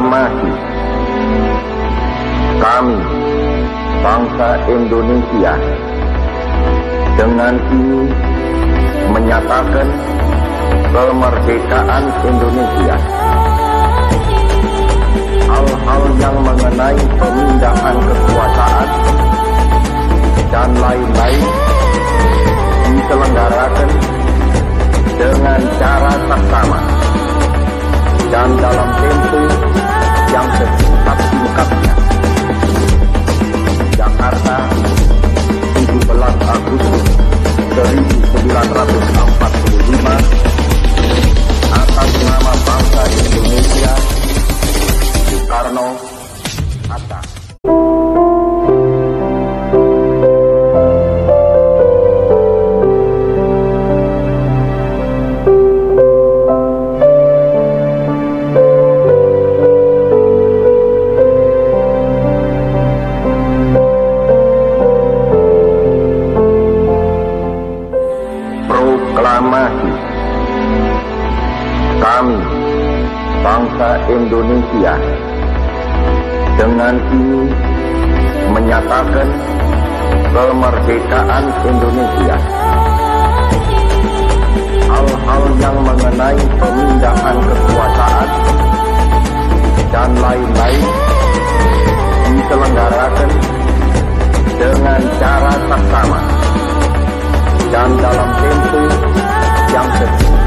proklamasi kami bangsa Indonesia dengan ini menyatakan kemerdekaan Indonesia. Hal-hal yang mengenai pemindahan kekuasaan dan lain-lain diselenggarakan dengan cara saksama dan dalam tempo yang sesingkat-singkatnya. Jakarta, 17 Agustus 1945 bangsa Indonesia dengan ini menyatakan kemerdekaan Indonesia. Hal-hal yang mengenai pemindahan kekuasaan dan lain-lain diselenggarakan dengan cara tak dan dalam tempo yang sesuai.